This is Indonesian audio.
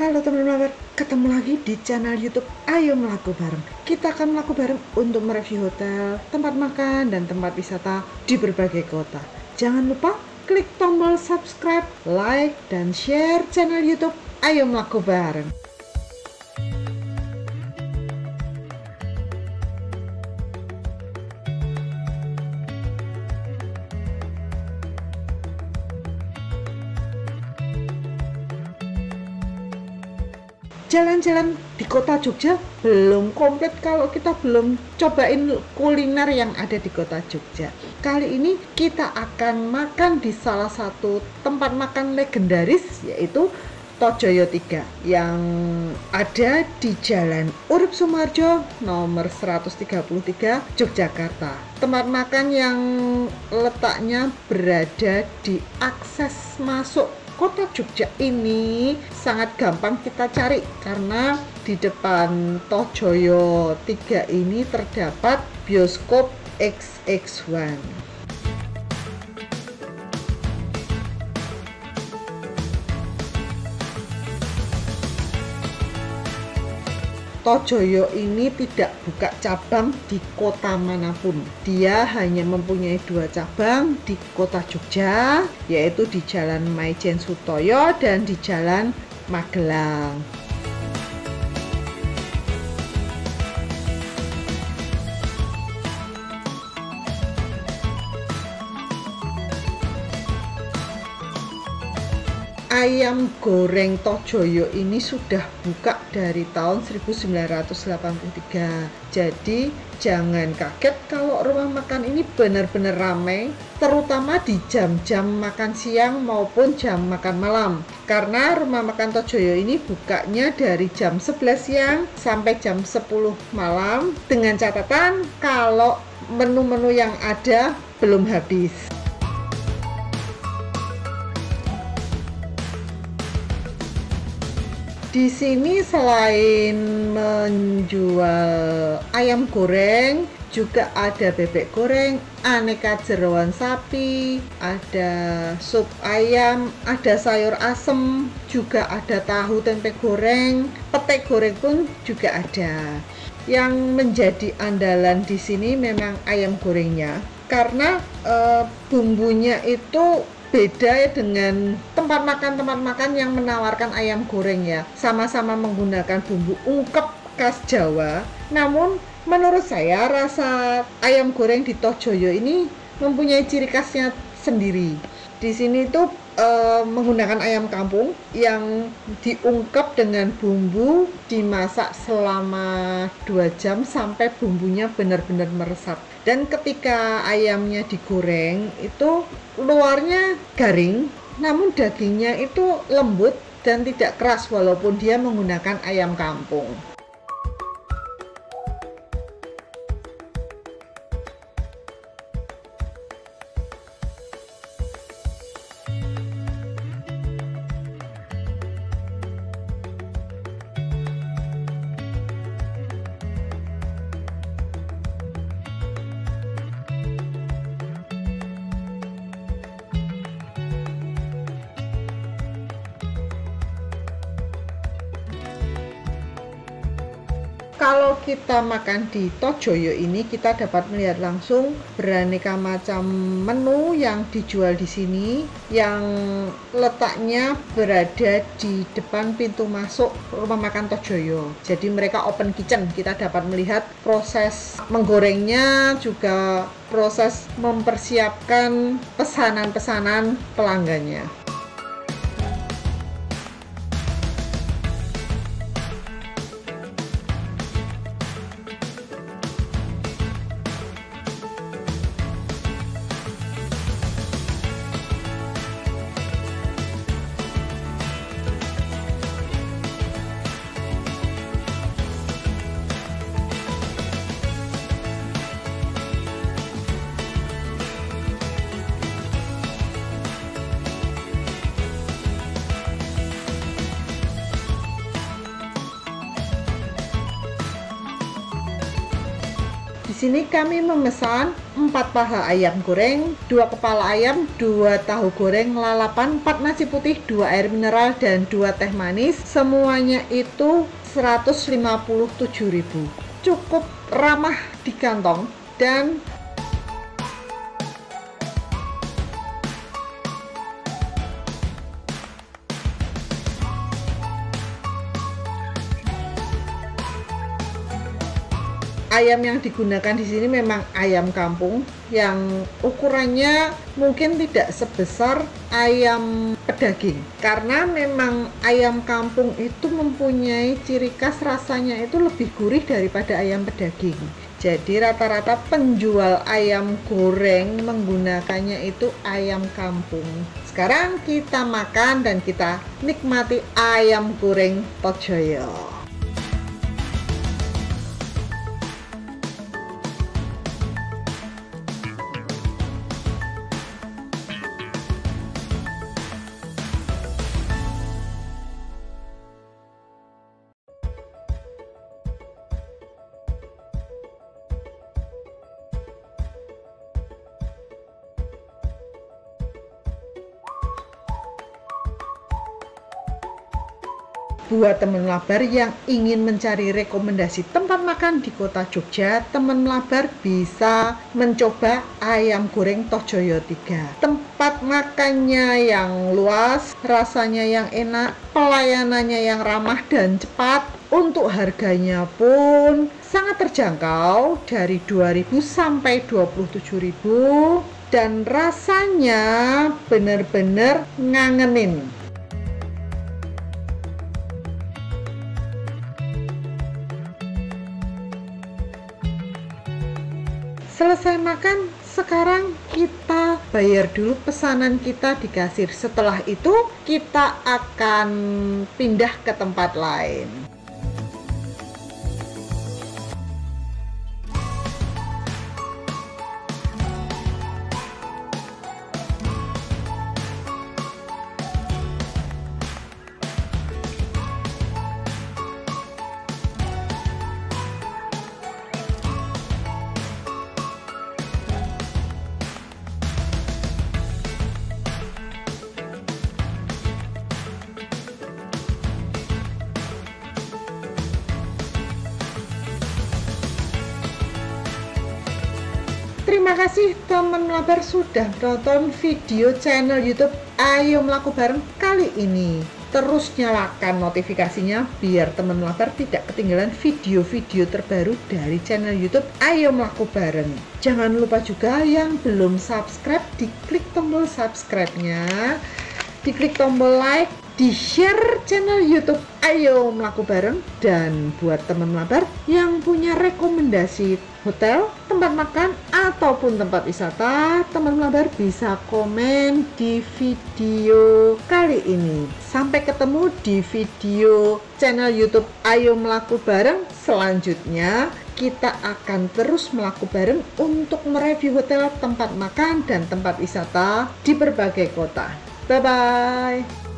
Halo teman-teman, ketemu lagi di channel YouTube Ayo Melaku Bareng. Kita akan melaku bareng untuk mereview hotel, tempat makan, dan tempat wisata di berbagai kota. Jangan lupa klik tombol subscribe, like, dan share channel YouTube Ayo Melaku Bareng. Jalan-jalan di kota Jogja belum komplit kalau kita belum cobain kuliner yang ada di kota Jogja. Kali ini kita akan makan di salah satu tempat makan legendaris yaitu Tojoyo 3 yang ada di Jalan Urip Sumarjo nomor 133 Yogyakarta. Tempat makan yang letaknya berada di akses masuk kota Jogja ini sangat gampang kita cari karena di depan Tojoyo 3 ini terdapat bioskop XX1 Tojoyo ini tidak buka cabang di kota mana pun. Dia hanya mempunyai dua cabang di kota Jogja, yaitu di Jalan Maijen Sutoyo dan di Jalan Magelang. Ayam goreng Tojoyo ini sudah buka dari tahun 1983 jadi jangan kaget kalau rumah makan ini benar-benar ramai terutama di jam-jam makan siang maupun jam makan malam. Karena rumah makan Tojoyo ini bukanya dari jam 11 siang sampai jam 10 malam. Dengan catatan kalau menu-menu yang ada belum habis Di sini selain menjual ayam goreng, juga ada bebek goreng, aneka jeroan sapi, ada sup ayam, ada sayur asem, juga ada tahu tempe goreng, pete goreng pun juga ada. Yang menjadi andalan di sini memang ayam gorengnya karena e, bumbunya itu beda ya dengan tempat makan tempat makan yang menawarkan ayam goreng ya. Sama-sama menggunakan bumbu ungkep khas Jawa. Namun menurut saya rasa ayam goreng di Tojoyo ini mempunyai ciri khasnya sendiri. Di sini tuh e, menggunakan ayam kampung yang diungkep dengan bumbu dimasak selama 2 jam sampai bumbunya benar-benar meresap. Dan ketika ayamnya digoreng itu luarnya garing namun dagingnya itu lembut dan tidak keras walaupun dia menggunakan ayam kampung kalau kita makan di Tojoyo ini kita dapat melihat langsung beraneka macam menu yang dijual di sini yang letaknya berada di depan pintu masuk rumah makan Tojoyo. Jadi mereka open kitchen, kita dapat melihat proses menggorengnya juga proses mempersiapkan pesanan-pesanan pelanggannya. Sini kami memesan 4 paha ayam goreng, 2 kepala ayam, 2 tahu goreng, lalapan, 4 nasi putih, 2 air mineral dan 2 teh manis. Semuanya itu 157.000. Cukup ramah di kantong dan ayam yang digunakan di sini memang ayam kampung yang ukurannya mungkin tidak sebesar ayam pedaging. Karena memang ayam kampung itu mempunyai ciri khas rasanya itu lebih gurih daripada ayam pedaging. Jadi rata-rata penjual ayam goreng menggunakannya itu ayam kampung. Sekarang kita makan dan kita nikmati ayam goreng Tojoyo buat teman labar yang ingin mencari rekomendasi tempat makan di kota Jogja, teman labar bisa mencoba ayam goreng Tojoyo 3. Tempat makannya yang luas, rasanya yang enak, pelayanannya yang ramah dan cepat. Untuk harganya pun sangat terjangkau dari 2000 sampai 27000 dan rasanya benar-benar ngangenin selesai makan sekarang kita bayar dulu pesanan kita di kasir. Setelah itu kita akan pindah ke tempat lain Terima kasih teman labar sudah nonton video channel YouTube Ayo Melaku Bareng kali ini. Terus nyalakan notifikasinya biar teman labar tidak ketinggalan video-video terbaru dari channel YouTube Ayo Melaku Bareng. Jangan lupa juga yang belum subscribe, diklik tombol subscribe-nya, diklik tombol like, di share channel YouTube Ayo Melaku Bareng dan buat teman labar yang punya rekomendasi hotel, tempat makan, ataupun tempat wisata, teman labar bisa komen di video kali ini. Sampai ketemu di video channel YouTube Ayo Melaku Bareng selanjutnya. Kita akan terus melaku bareng untuk mereview hotel, tempat makan, dan tempat wisata di berbagai kota. 拜拜。